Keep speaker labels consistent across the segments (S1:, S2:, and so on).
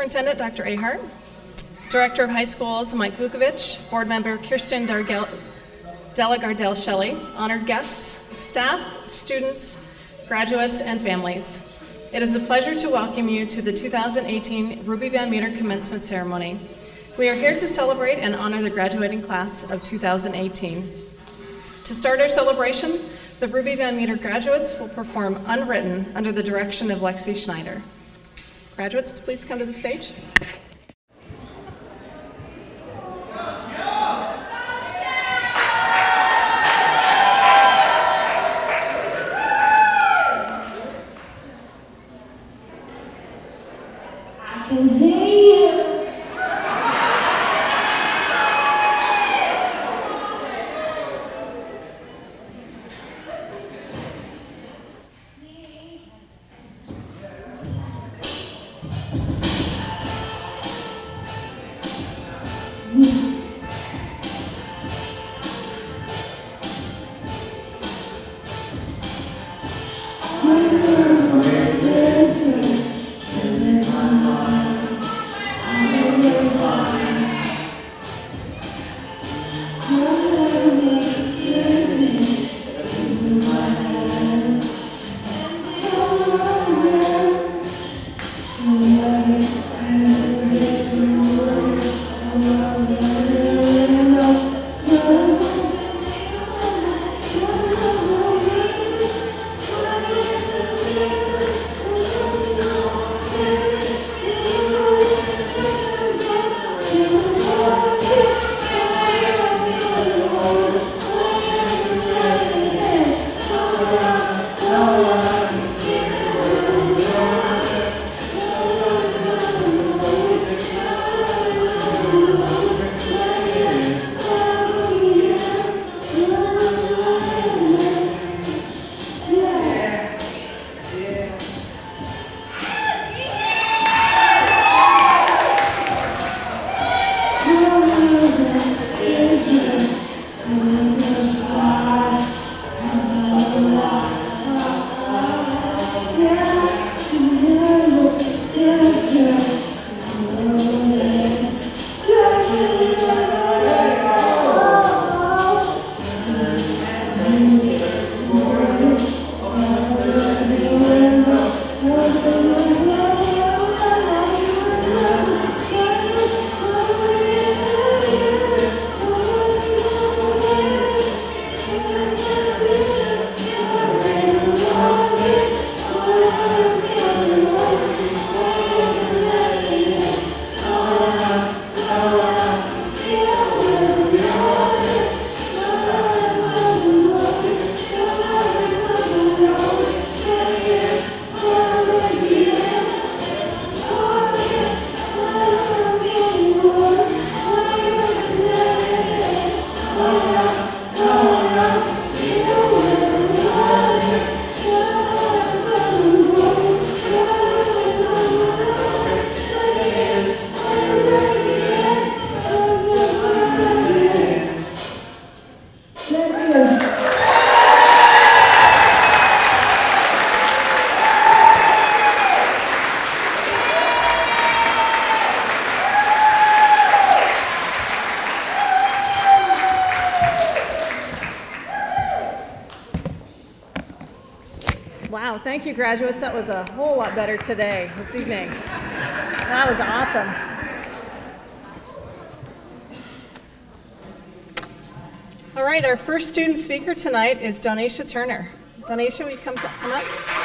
S1: Superintendent Dr. Ahart, Director of High Schools Mike Vukovic, Board Member Kirsten Dargel, Delagardelle Shelley, honored guests, staff, students, graduates, and families. It is a pleasure to welcome you to the 2018 Ruby Van Meter Commencement Ceremony. We are here to celebrate and honor the graduating class of 2018. To start our celebration, the Ruby Van Meter graduates will perform Unwritten under the direction of Lexi Schneider. Graduates, please come to the stage. Graduates. That was a whole lot better today, this evening. That was awesome. All right, our first student speaker tonight is Donatia Turner. Donatia, will you come, come up?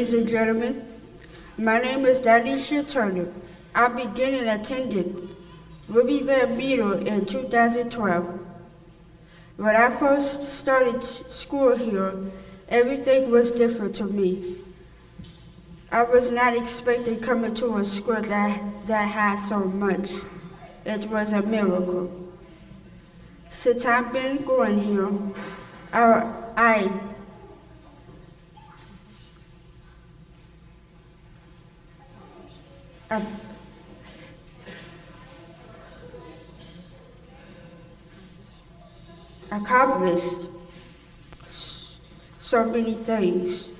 S2: Ladies and gentlemen. My name is Danisha Turner. I began attending Ruby Van Meter in 2012. When I first started school here, everything was different to me. I was not expecting coming to a school that, that had so much. It was a miracle. Since I've been going here, I, I uh, accomplished so many things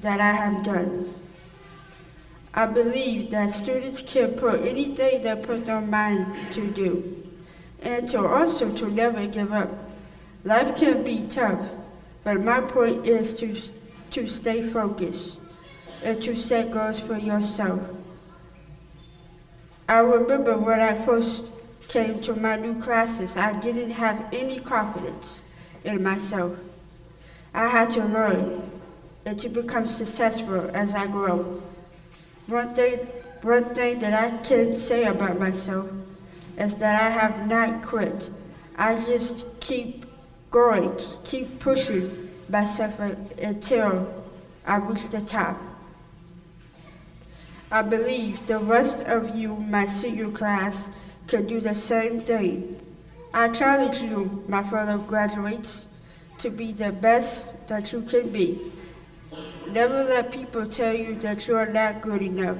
S2: that I have done. I believe that students can put anything they put their mind to do, and to also to never give up. Life can be tough, but my point is to, to stay focused and to set goals for yourself. I remember when I first came to my new classes, I didn't have any confidence in myself. I had to learn and to become successful as I grow. One thing, one thing that I can say about myself is that I have not quit. I just keep going, keep pushing myself until I reach the top. I believe the rest of you, my senior class, can do the same thing. I challenge you, my fellow graduates, to be the best that you can be. Never let people tell you that you are not good enough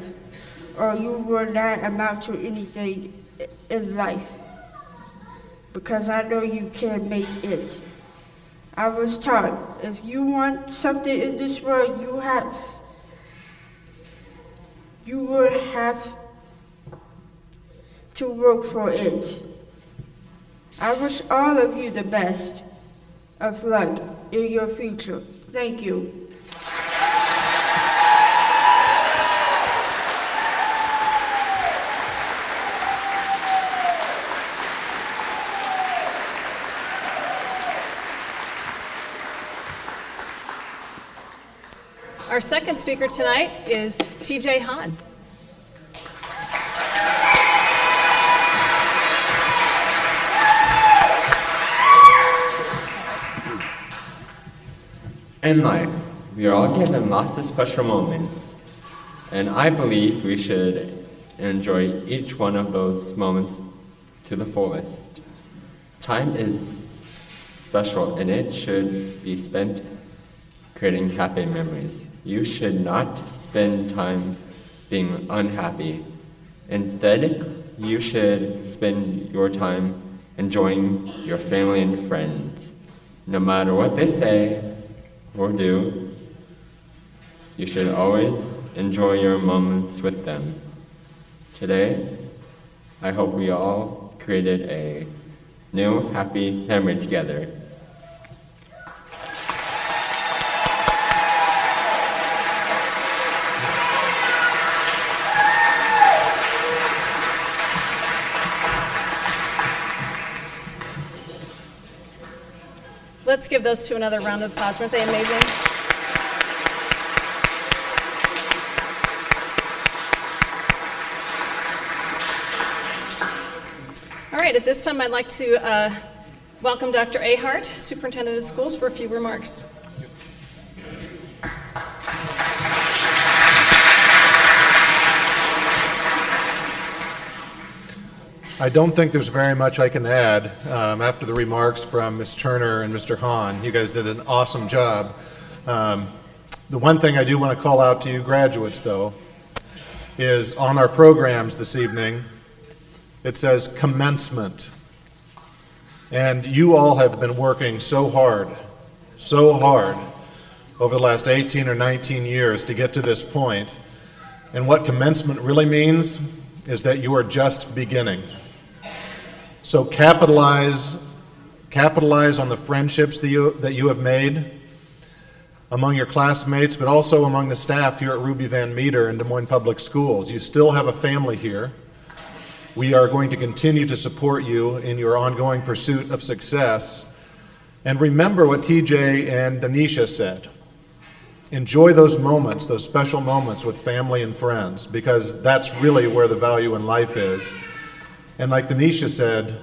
S2: or you will not amount to anything in life because I know you can make it. I was taught if you want something in this world, you have you will have to work for it. I wish all of you the best of luck in your future. Thank you.
S1: Second speaker tonight is TJ Hahn.
S3: In life, we are all given lots of special moments, and I believe we should enjoy each one of those moments to the fullest. Time is special and it should be spent creating happy memories. You should not spend time being unhappy. Instead, you should spend your time enjoying your family and friends. No matter what they say or do, you should always enjoy your moments with them. Today, I hope we all created a new happy memory together.
S1: Let's give those two another round of applause. Weren't they amazing? All right, at this time, I'd like to uh, welcome Dr. Ahart, Superintendent of Schools, for a few remarks.
S4: I don't think there's very much I can add um, after the remarks from Ms. Turner and Mr. Hahn. You guys did an awesome job. Um, the one thing I do want to call out to you graduates, though, is on our programs this evening, it says commencement. And you all have been working so hard, so hard over the last 18 or 19 years to get to this point. And what commencement really means is that you are just beginning. So capitalize, capitalize on the friendships that you, that you have made among your classmates, but also among the staff here at Ruby Van Meter and Des Moines Public Schools. You still have a family here. We are going to continue to support you in your ongoing pursuit of success. And remember what TJ and Denisha said. Enjoy those moments, those special moments with family and friends, because that's really where the value in life is. And like Denisha said,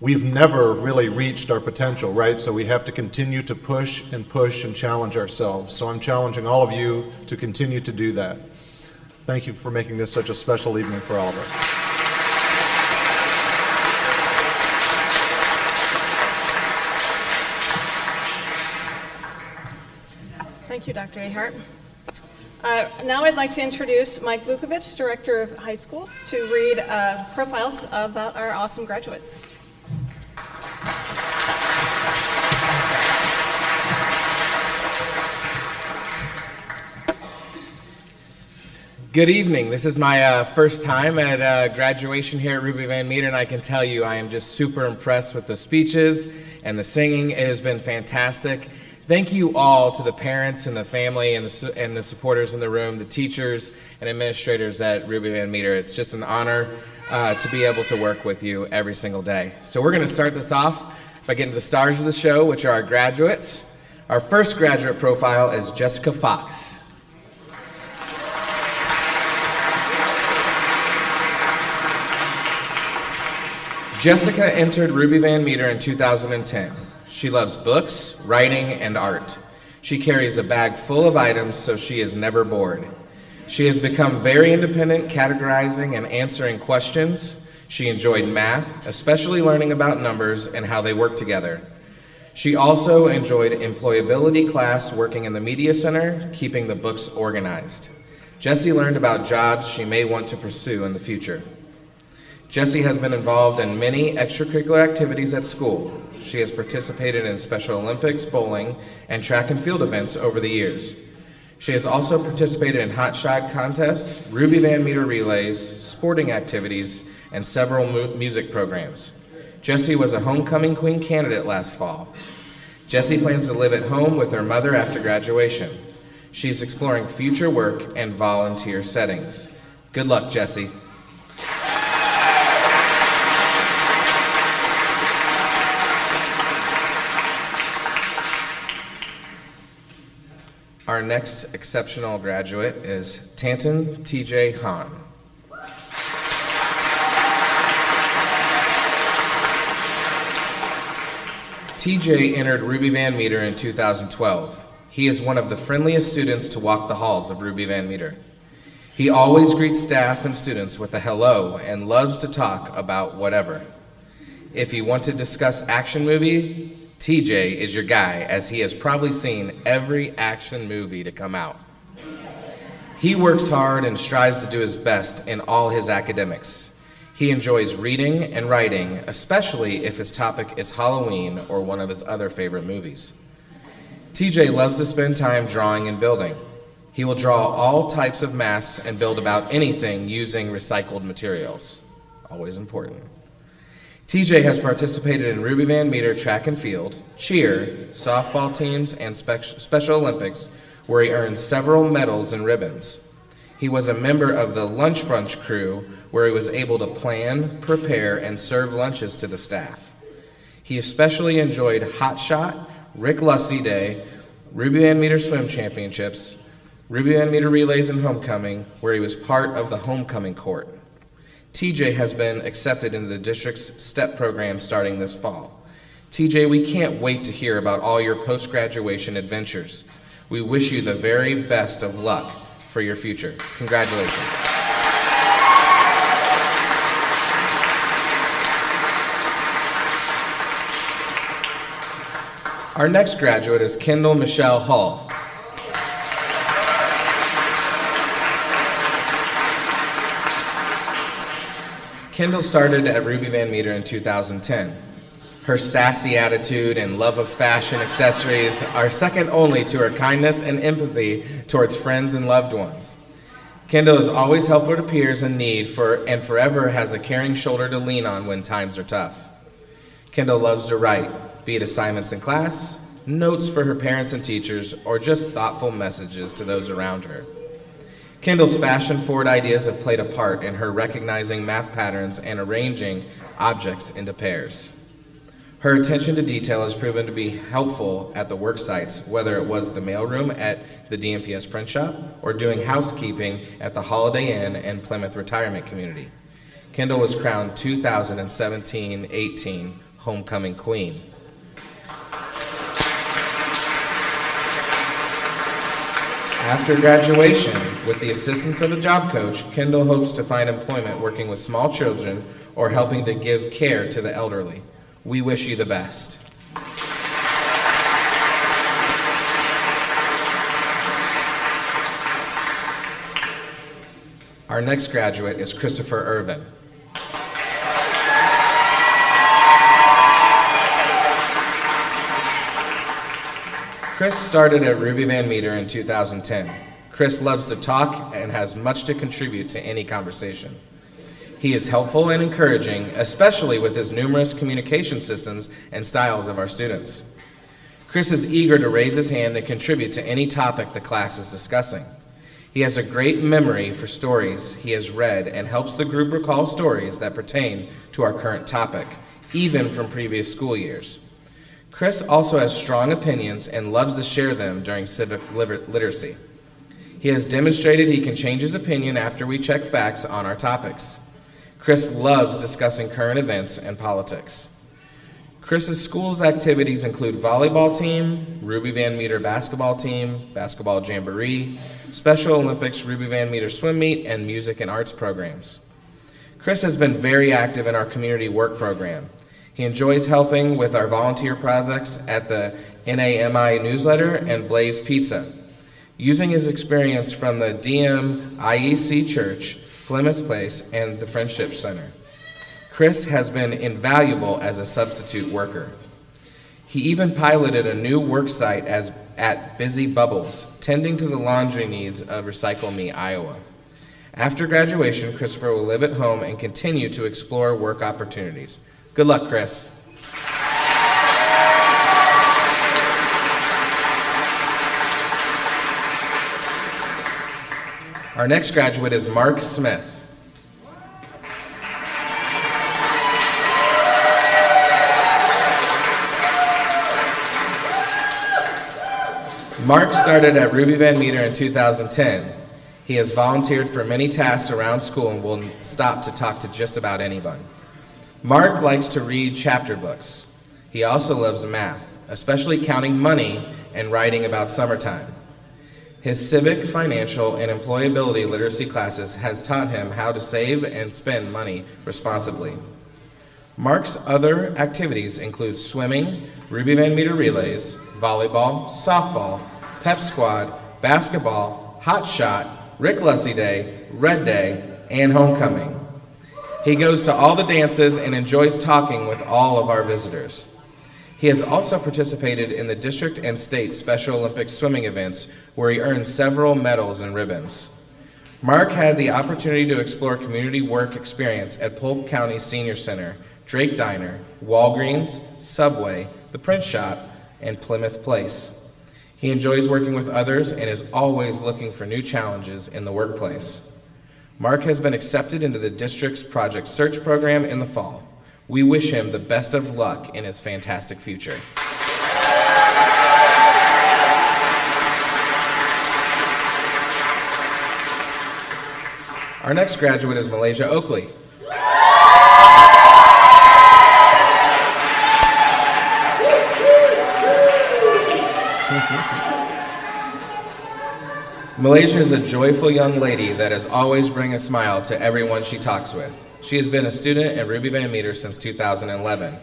S4: we've never really reached our potential, right? So we have to continue to push and push and challenge ourselves. So I'm challenging all of you to continue to do that. Thank you for making this such a special evening for all of us.
S1: Thank you, Dr. Ahart. Uh, Now I'd like to introduce Mike Vukovic, Director of High Schools, to read uh, profiles about our awesome graduates.
S5: Good evening. This is my uh, first time at uh, graduation here at Ruby Van Meter, and I can tell you I am just super impressed with the speeches and the singing. It has been fantastic. Thank you all to the parents and the family and the, and the supporters in the room, the teachers and administrators at Ruby Van Meter. It's just an honor uh, to be able to work with you every single day. So, we're going to start this off by getting to the stars of the show, which are our graduates. Our first graduate profile is Jessica Fox. Jessica entered Ruby Van Meter in 2010. She loves books, writing, and art. She carries a bag full of items so she is never bored. She has become very independent, categorizing and answering questions. She enjoyed math, especially learning about numbers and how they work together. She also enjoyed employability class working in the media center, keeping the books organized. Jessie learned about jobs she may want to pursue in the future. Jessie has been involved in many extracurricular activities at school. She has participated in Special Olympics, bowling, and track and field events over the years. She has also participated in hot shot contests, Ruby Van Meter relays, sporting activities, and several mu- music programs. Jessie was a homecoming queen candidate last fall. Jessie plans to live at home with her mother after graduation. She's exploring future work and volunteer settings. Good luck, Jessie. Next exceptional graduate is Tanton TJ Hahn. TJ entered Ruby Van Meter in 2012. He is one of the friendliest students to walk the halls of Ruby Van Meter. He always greets staff and students with a hello and loves to talk about whatever. If you want to discuss action movie, TJ is your guy, as he has probably seen every action movie to come out. He works hard and strives to do his best in all his academics. He enjoys reading and writing, especially if his topic is Halloween or one of his other favorite movies. TJ loves to spend time drawing and building. He will draw all types of masks and build about anything using recycled materials. Always important. TJ has participated in Ruby Van Meter track and field, cheer, softball teams, and spec- Special Olympics, where he earned several medals and ribbons. He was a member of the Lunch Bunch crew, where he was able to plan, prepare, and serve lunches to the staff. He especially enjoyed Hot Shot, Rick Lussey Day, Ruby Van Meter Swim Championships, Ruby Van Meter Relays and Homecoming, where he was part of the homecoming court. TJ has been accepted into the district's STEP program starting this fall. TJ, we can't wait to hear about all your post graduation adventures. We wish you the very best of luck for your future. Congratulations. Our next graduate is Kendall Michelle Hall. Kendall started at Ruby Van Meter in 2010. Her sassy attitude and love of fashion accessories are second only to her kindness and empathy towards friends and loved ones. Kendall is always helpful to peers in need for, and forever has a caring shoulder to lean on when times are tough. Kendall loves to write, be it assignments in class, notes for her parents and teachers, or just thoughtful messages to those around her. Kendall's fashion forward ideas have played a part in her recognizing math patterns and arranging objects into pairs. Her attention to detail has proven to be helpful at the work sites, whether it was the mailroom at the DMPS print shop or doing housekeeping at the Holiday Inn and Plymouth Retirement Community. Kendall was crowned 2017 18 Homecoming Queen. After graduation, with the assistance of a job coach, Kendall hopes to find employment working with small children or helping to give care to the elderly. We wish you the best. Our next graduate is Christopher Irvin. Chris started at Ruby Van Meter in 2010. Chris loves to talk and has much to contribute to any conversation. He is helpful and encouraging, especially with his numerous communication systems and styles of our students. Chris is eager to raise his hand and contribute to any topic the class is discussing. He has a great memory for stories he has read and helps the group recall stories that pertain to our current topic, even from previous school years. Chris also has strong opinions and loves to share them during civic literacy. He has demonstrated he can change his opinion after we check facts on our topics. Chris loves discussing current events and politics. Chris's school's activities include volleyball team, Ruby Van Meter basketball team, basketball jamboree, Special Olympics Ruby Van Meter swim meet, and music and arts programs. Chris has been very active in our community work program. He enjoys helping with our volunteer projects at the NAMI newsletter and Blaze Pizza. Using his experience from the DM IEC Church, Plymouth Place, and the Friendship Center. Chris has been invaluable as a substitute worker. He even piloted a new work site as, at Busy Bubbles, tending to the laundry needs of Recycle Me, Iowa. After graduation, Christopher will live at home and continue to explore work opportunities. Good luck, Chris. Our next graduate is Mark Smith. Mark started at Ruby Van Meter in 2010. He has volunteered for many tasks around school and will stop to talk to just about anyone. Mark likes to read chapter books. He also loves math, especially counting money and writing about summertime. His civic, financial, and employability literacy classes has taught him how to save and spend money responsibly. Mark's other activities include swimming, Ruby Van Meter relays, volleyball, softball, pep squad, basketball, hot shot, Rick Day, Red Day, and homecoming. He goes to all the dances and enjoys talking with all of our visitors. He has also participated in the district and state Special Olympics swimming events where he earned several medals and ribbons. Mark had the opportunity to explore community work experience at Polk County Senior Center, Drake Diner, Walgreens, Subway, the Print Shop, and Plymouth Place. He enjoys working with others and is always looking for new challenges in the workplace. Mark has been accepted into the district's Project Search program in the fall. We wish him the best of luck in his fantastic future. Our next graduate is Malaysia Oakley. Malaysia is a joyful young lady that has always bring a smile to everyone she talks with. She has been a student at Ruby Van Meter since 2011.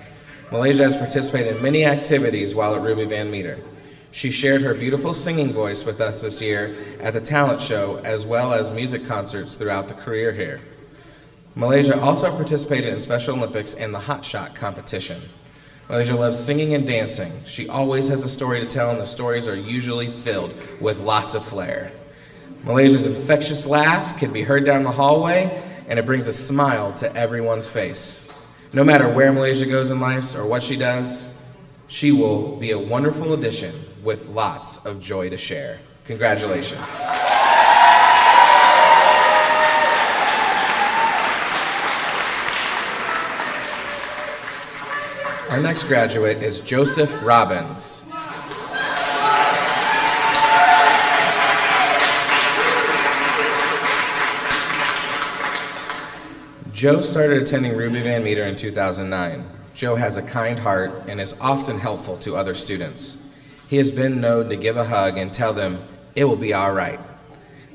S5: Malaysia has participated in many activities while at Ruby Van Meter. She shared her beautiful singing voice with us this year at the talent show as well as music concerts throughout the career here. Malaysia also participated in Special Olympics and the Hot Shot competition. Malaysia loves singing and dancing. She always has a story to tell, and the stories are usually filled with lots of flair. Malaysia's infectious laugh can be heard down the hallway, and it brings a smile to everyone's face. No matter where Malaysia goes in life or what she does, she will be a wonderful addition with lots of joy to share. Congratulations. Our next graduate is Joseph Robbins. Joe started attending Ruby Van Meter in 2009. Joe has a kind heart and is often helpful to other students. He has been known to give a hug and tell them, it will be all right.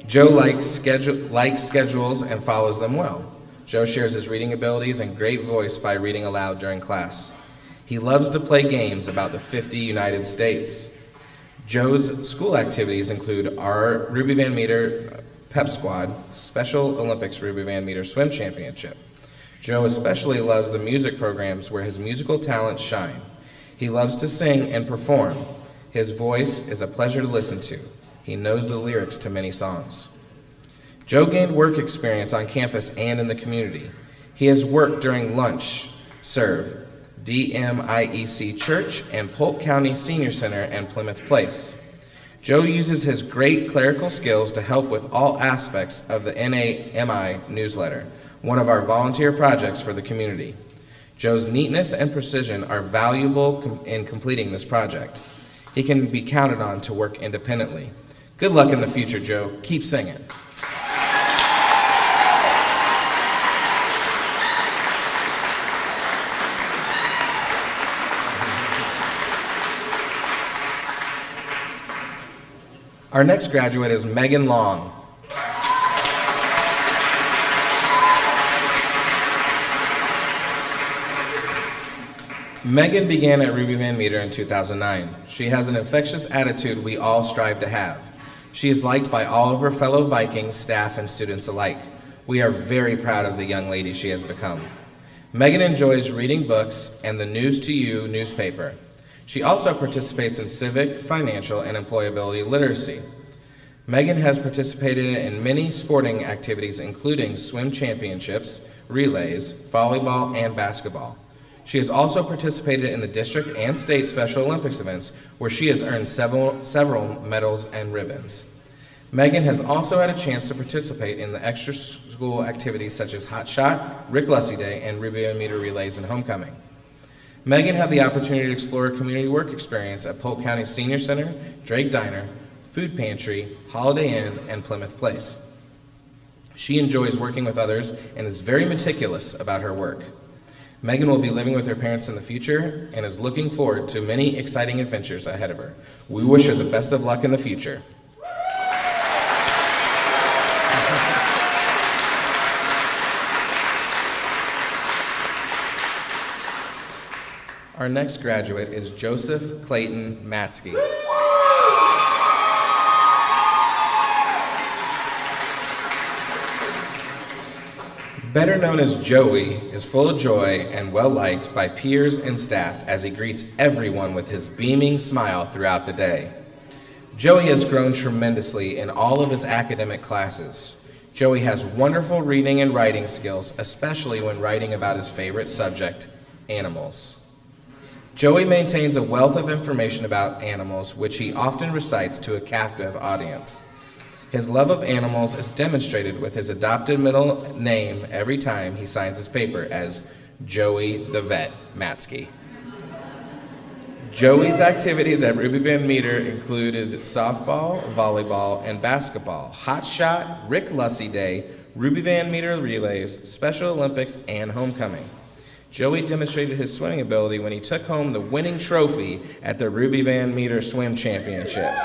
S5: Joe likes, schedule, likes schedules and follows them well. Joe shares his reading abilities and great voice by reading aloud during class. He loves to play games about the 50 United States. Joe's school activities include our Ruby Van Meter Pep Squad Special Olympics Ruby Van Meter Swim Championship. Joe especially loves the music programs where his musical talents shine. He loves to sing and perform. His voice is a pleasure to listen to. He knows the lyrics to many songs. Joe gained work experience on campus and in the community. He has worked during lunch, serve, DMIEC Church, and Polk County Senior Center and Plymouth Place. Joe uses his great clerical skills to help with all aspects of the NAMI newsletter, one of our volunteer projects for the community. Joe's neatness and precision are valuable com- in completing this project. He can be counted on to work independently. Good luck in the future, Joe. Keep singing. Our next graduate is Megan Long. Megan began at Ruby Van Meter in 2009. She has an infectious attitude we all strive to have. She is liked by all of her fellow Vikings, staff, and students alike. We are very proud of the young lady she has become. Megan enjoys reading books and the News to You newspaper. She also participates in civic, financial, and employability literacy. Megan has participated in many sporting activities, including swim championships, relays, volleyball, and basketball. She has also participated in the district and state Special Olympics events, where she has earned several, several medals and ribbons. Megan has also had a chance to participate in the extra school activities such as Hot Shot, Rick Lussey Day, and Van Meter Relays and Homecoming. Megan had the opportunity to explore a community work experience at Polk County Senior Center, Drake Diner, Food Pantry, Holiday Inn, and Plymouth Place. She enjoys working with others and is very meticulous about her work. Megan will be living with her parents in the future and is looking forward to many exciting adventures ahead of her. We wish her the best of luck in the future. Our next graduate is Joseph Clayton Matsky. Better known as Joey, is full of joy and well liked by peers and staff as he greets everyone with his beaming smile throughout the day. Joey has grown tremendously in all of his academic classes. Joey has wonderful reading and writing skills, especially when writing about his favorite subject, animals. Joey maintains a wealth of information about animals, which he often recites to a captive audience. His love of animals is demonstrated with his adopted middle name every time he signs his paper as Joey the Vet Matsky. Joey's activities at Ruby Van Meter included softball, volleyball, and basketball, hot shot, Rick Lussey Day, Ruby Van Meter relays, Special Olympics, and homecoming. Joey demonstrated his swimming ability when he took home the winning trophy at the Ruby Van Meter Swim Championships.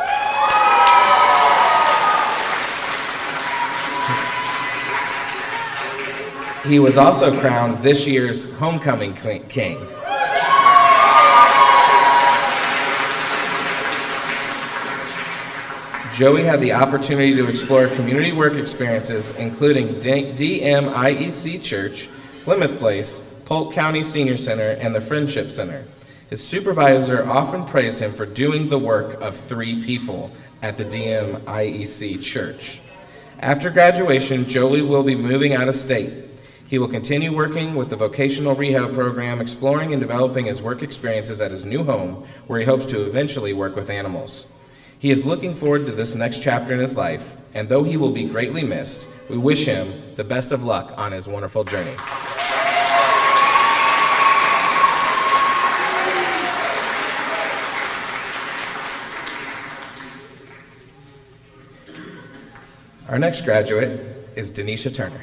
S5: He was also crowned this year's homecoming king. Joey had the opportunity to explore community work experiences, including DMIEC Church, Plymouth Place, Polk County Senior Center, and the Friendship Center. His supervisor often praised him for doing the work of three people at the DMIEC Church. After graduation, Joey will be moving out of state. He will continue working with the vocational rehab program, exploring and developing his work experiences at his new home, where he hopes to eventually work with animals. He is looking forward to this next chapter in his life, and though he will be greatly missed, we wish him the best of luck on his wonderful journey. Our next graduate is Denisha Turner.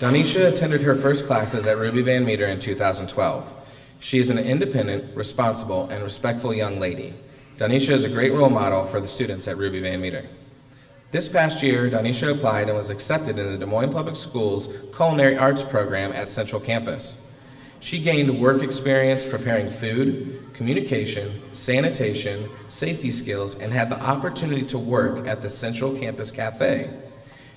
S5: Donisha attended her first classes at Ruby Van Meter in 2012. She is an independent, responsible, and respectful young lady. Donisha is a great role model for the students at Ruby Van Meter. This past year, Donisha applied and was accepted in the Des Moines Public Schools Culinary Arts program at Central Campus. She gained work experience preparing food, communication, sanitation, safety skills, and had the opportunity to work at the Central Campus Cafe.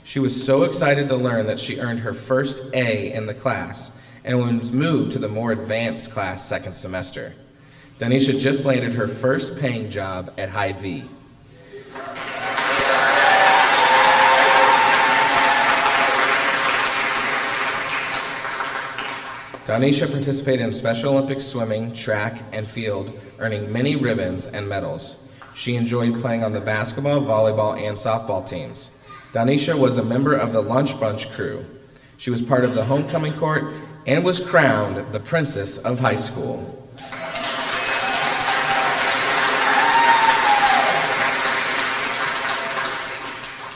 S5: She was so excited to learn that she earned her first A in the class and was moved to the more advanced class second semester. Danisha just landed her first paying job at Hy-Vee. Danisha participated in Special Olympics swimming, track, and field, earning many ribbons and medals. She enjoyed playing on the basketball, volleyball, and softball teams. Danisha was a member of the Lunch Bunch crew. She was part of the homecoming court and was crowned the Princess of High School.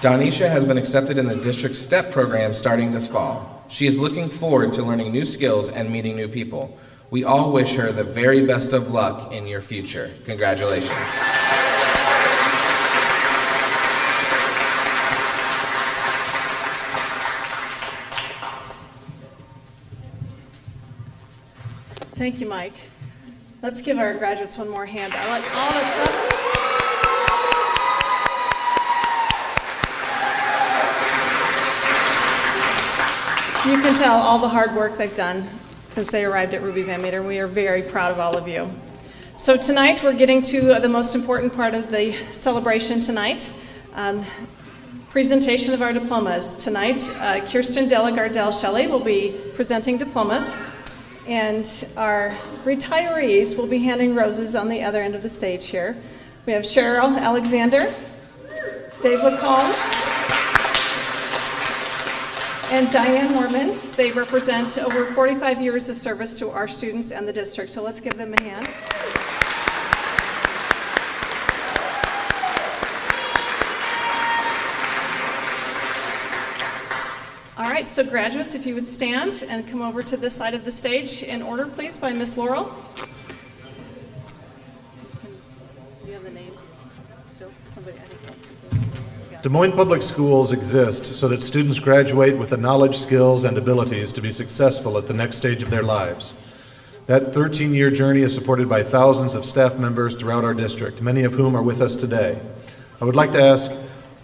S5: Donisha has been accepted in the district STEP program starting this fall. She is looking forward to learning new skills and meeting new people. We all wish her the very best of luck in your future. Congratulations.
S1: Thank you, Mike. Let's give our graduates one more hand. I like all the stuff. You can tell all the hard work they've done since they arrived at Ruby Van Meter. We are very proud of all of you. So tonight, we're getting to the most important part of the celebration tonight. Um, presentation of our diplomas. Tonight, uh, Kirsten Delagardelle Shelley will be presenting diplomas, and our retirees will be handing roses on the other end of the stage here. We have Cheryl Alexander, Dave Lacombe, and Diane Mormon. They represent over 45 years of service to our students and the district, so let's give them a hand. All right, so graduates, if you would stand and come over to this side of the stage in order, please, by Miss Laurel.
S4: Des Moines Public Schools exist so that students graduate with the knowledge, skills, and abilities to be successful at the next stage of their lives. That 13 year journey is supported by thousands of staff members throughout our district, many of whom are with us today. I would like to ask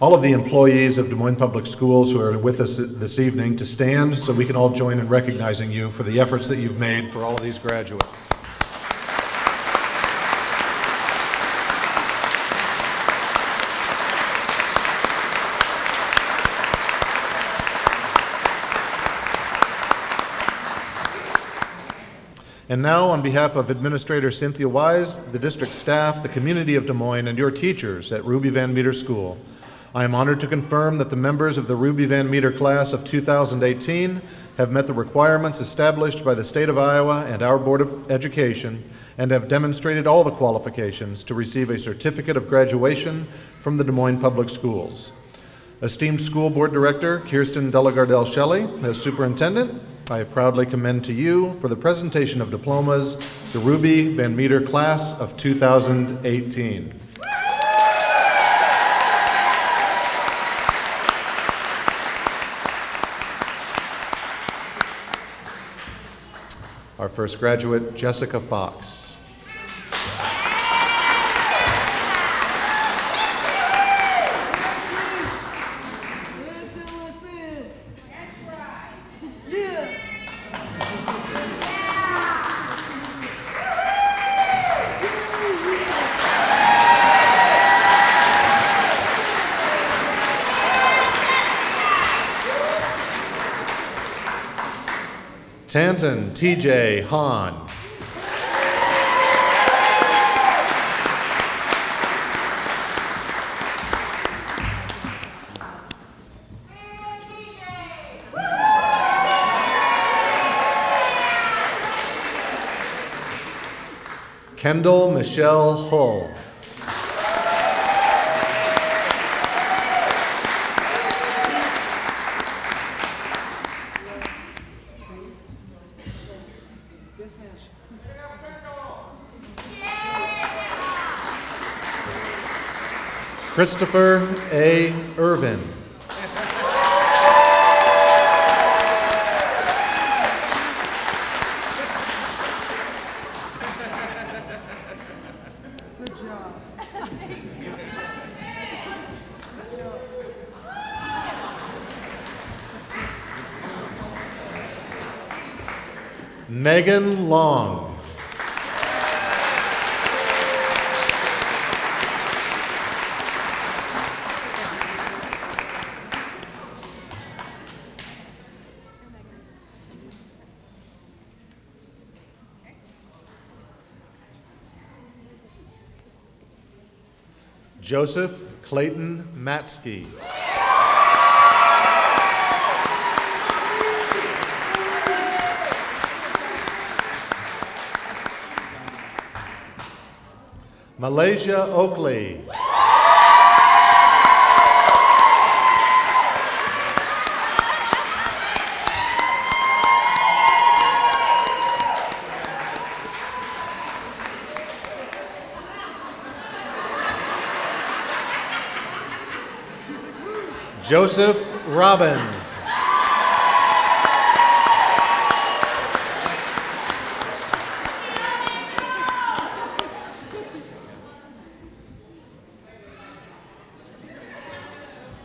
S4: all of the employees of Des Moines Public Schools who are with us this evening to stand so we can all join in recognizing you for the efforts that you've made for all of these graduates. And now, on behalf of Administrator Cynthia Wise, the district staff, the community of Des Moines, and your teachers at Ruby Van Meter School, I am honored to confirm that the members of the Ruby Van Meter class of 2018 have met the requirements established by the state of Iowa and our Board of Education and have demonstrated all the qualifications to receive a certificate of graduation from the Des Moines Public Schools. Esteemed School Board Director Kirsten Delagardelle Shelley, as superintendent, I proudly commend to you for the presentation of diplomas the Ruby Van Meter class of 2018. Our first graduate, Jessica Fox. Tanton TJ Hahn. Kendall Michelle Hull. Christopher A. Irvin. Megan Long. Joseph Clayton Matsky. Malaysia Oakley. Joseph Robbins.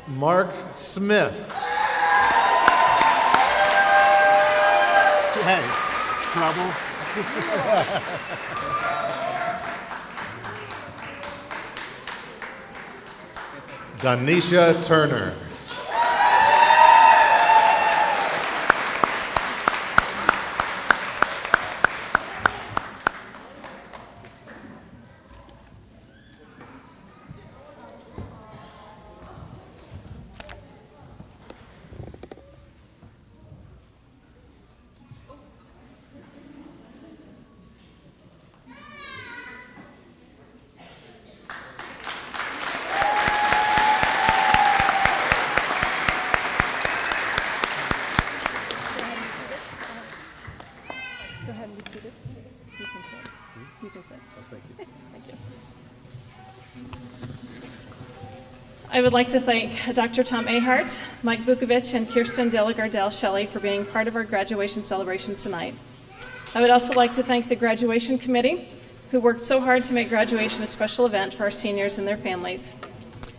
S4: Mark Smith.
S6: Hey, trouble?
S4: Danisha Turner.
S1: Go ahead and be seated. You can sit. You can sit. Thank you. Thank you. I would like to thank Dr. Tom Ahart, Mike Vukovic, and Kirsten Delagardelle Shelley for being part of our graduation celebration tonight. I would also like to thank the graduation committee, who worked so hard to make graduation a special event for our seniors and their families.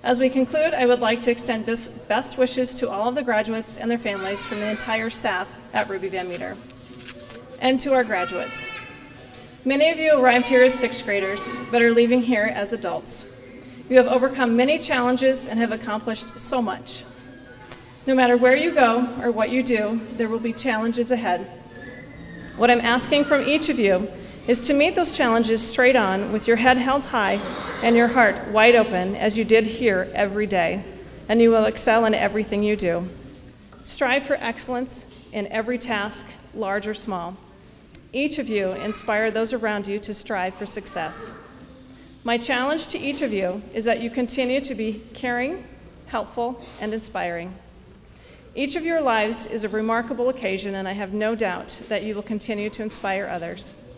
S1: As we conclude, I would like to extend bes- best wishes to all of the graduates and their families from the entire staff at Ruby Van Meter and to our graduates. Many of you arrived here as sixth graders, but are leaving here as adults. You have overcome many challenges and have accomplished so much. No matter where you go or what you do, there will be challenges ahead. What I'm asking from each of you is to meet those challenges straight on with your head held high and your heart wide open as you did here every day, and you will excel in everything you do. Strive for excellence in every task, large or small. Each of you inspire those around you to strive for success. My challenge to each of you is that you continue to be caring, helpful, and inspiring. Each of your lives is a remarkable occasion, and I have no doubt that you will continue to inspire others.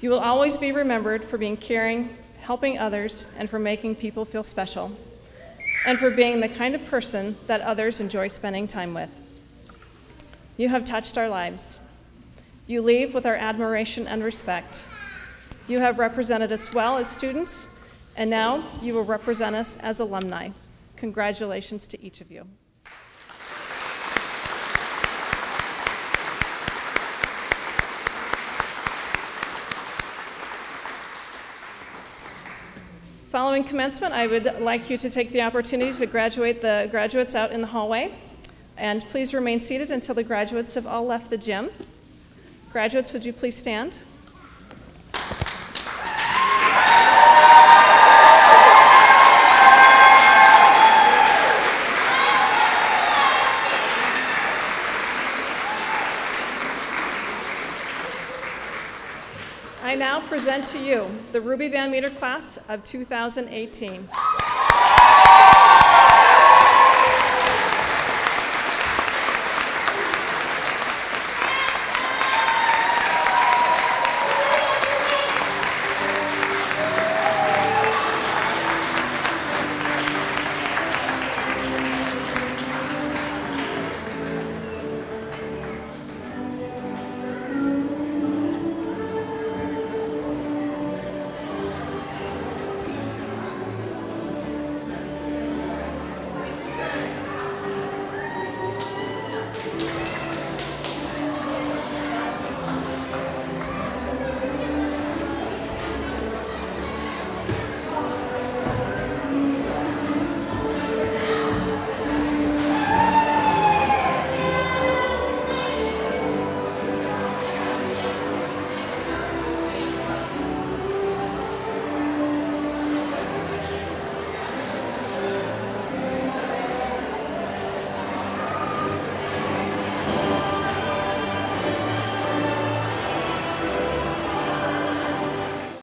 S1: You will always be remembered for being caring, helping others, and for making people feel special, and for being the kind of person that others enjoy spending time with. You have touched our lives. You leave with our admiration and respect. You have represented us well as students, and now you will represent us as alumni. Congratulations to each of you. Following commencement, I would like you to take the opportunity to graduate the graduates out in the hallway. And please remain seated until the graduates have all left the gym. Graduates, would you please stand? I now present to you the Ruby Van Meter class of 2018.